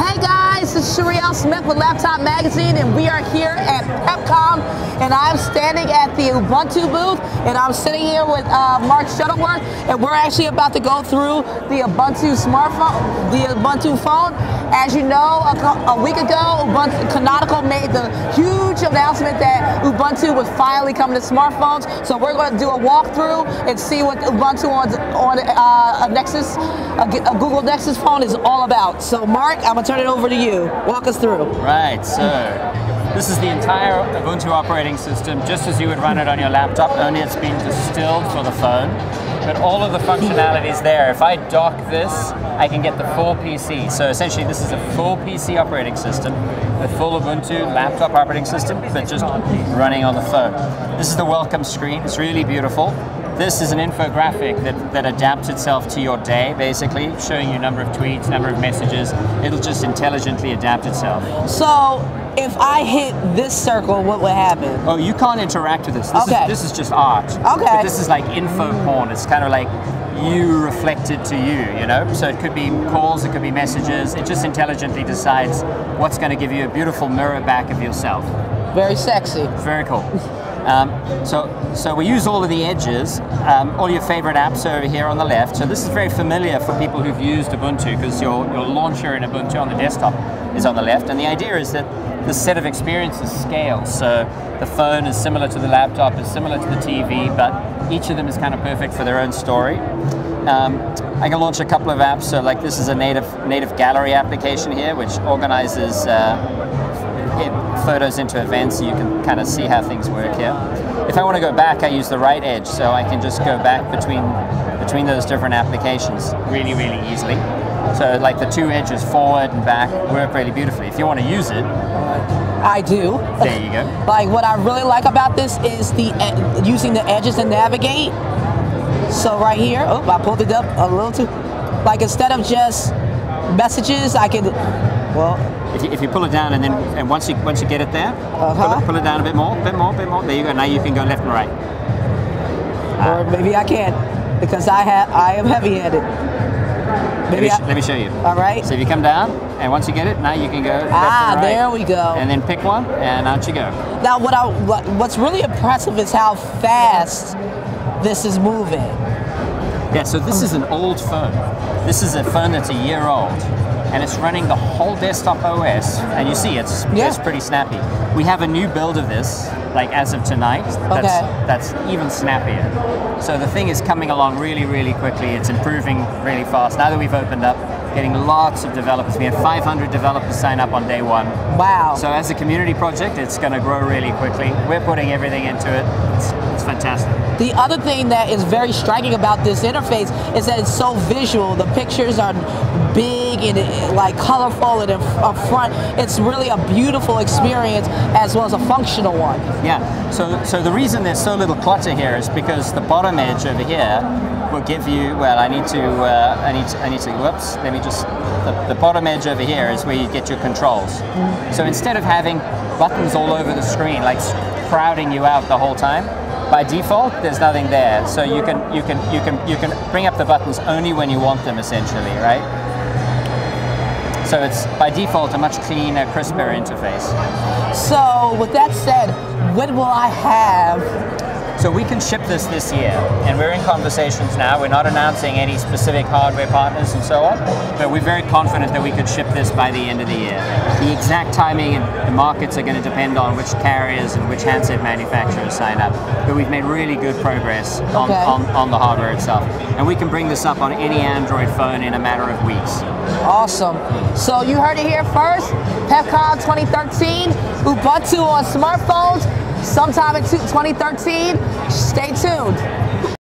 Hey uh, guys, it's Sherri L. Smith with Laptop Magazine, and we are here at PepCom, and I'm standing at the Ubuntu booth, and I'm sitting here with uh, Mark Shuttleworth, and we're actually about to go through the Ubuntu smartphone, the Ubuntu phone. As you know, a, a week ago, Ubuntu, Canonical made the huge announcement that Ubuntu was finally coming to smartphones. So we're going to do a walkthrough and see what Ubuntu on, on uh, a Nexus, a, a Google Nexus phone is all about. So Mark, I'm going to turn it over to you. Walk us through. Right, so this is the entire Ubuntu operating system, just as you would run it on your laptop, only it's been distilled for the phone. But all of the functionality is there. If I dock this, I can get the full PC. So essentially, this is a full PC operating system, a full Ubuntu laptop operating system, but just running on the phone. This is the welcome screen. It's really beautiful. This is an infographic that, that adapts itself to your day, basically, showing you number of tweets, number of messages. It'll just intelligently adapt itself. So if I hit this circle, what would happen? Oh, you can't interact with this. This, okay. is, this is just art. Okay. But this is like info porn. It's kind of like you reflected to you, you know? So it could be calls, it could be messages. It just intelligently decides what's going to give you a beautiful mirror back of yourself. Very sexy. Very cool. Um, so, so we use all of the edges. Um, all your favorite apps are over here on the left. So this is very familiar for people who've used Ubuntu because your, your launcher in Ubuntu on the desktop is on the left. And the idea is that the set of experiences scales. So the phone is similar to the laptop, is similar to the TV, but each of them is kind of perfect for their own story. Um, I can launch a couple of apps. So like this is a native native gallery application here, which organizes uh, photos into events so you can kind of see how things work here. If I want to go back, I use the right edge, so I can just go back between between those different applications really, really easily. So like the two edges forward and back work really beautifully. If you want to use it, I do. There you go. like what I really like about this is the using the edges to navigate. So right here, oh, I pulled it up a little too. Like instead of just messages, I could, well. If you, if you pull it down and then and once you once you get it there, uh-huh. pull, it, pull it down a bit more, bit more, bit more. There you go. Now you can go left and right. Or maybe I can't because I have I am heavy-handed. Maybe let me, I, let me show you. All right. So if you come down, and once you get it, now you can go. Ah, right, there we go. And then pick one, and out you go. Now, what I what, what's really impressive is how fast this is moving. Yeah. So this is an old phone. This is a phone that's a year old, and it's running the whole desktop OS. And you see, it's yeah. it's pretty snappy. We have a new build of this, like as of tonight. That's, okay. That's even snappier. So the thing is coming along really, really quickly. It's improving really fast. Now that we've opened up, getting lots of developers. We had 500 developers sign up on day one. Wow. So as a community project, it's going to grow really quickly. We're putting everything into it. It's, it's, fantastic. The other thing that is very striking about this interface is that it's so visual. The pictures are big and uh, like colorful and up front. It's really a beautiful experience as well as a functional one. Yeah. So, so the reason there's so little clutter here is because the bottom edge over here will give you. Well, I need to. Uh, I need. To, I need to. Whoops. Let me just. The, the, bottom edge over here is where you get your controls. Mm. So instead of having buttons all over the screen, like crowding you out the whole time, by default there's nothing there. So you can you can you can you can bring up the buttons only when you want them, essentially, right? So it's by default a much cleaner, crisper interface. So with that said, when will I have so we can ship this this year, and we're in conversations now. We're not announcing any specific hardware partners and so on, but we're very confident that we could ship this by the end of the year. The exact timing and the markets are going to depend on which carriers and which handset manufacturers sign up. But we've made really good progress on, okay. on, on the hardware itself. And we can bring this up on any Android phone in a matter of weeks. Awesome. So you heard it here first. PepCom 2013, Ubuntu on smartphones sometime in 2013. Stay tuned.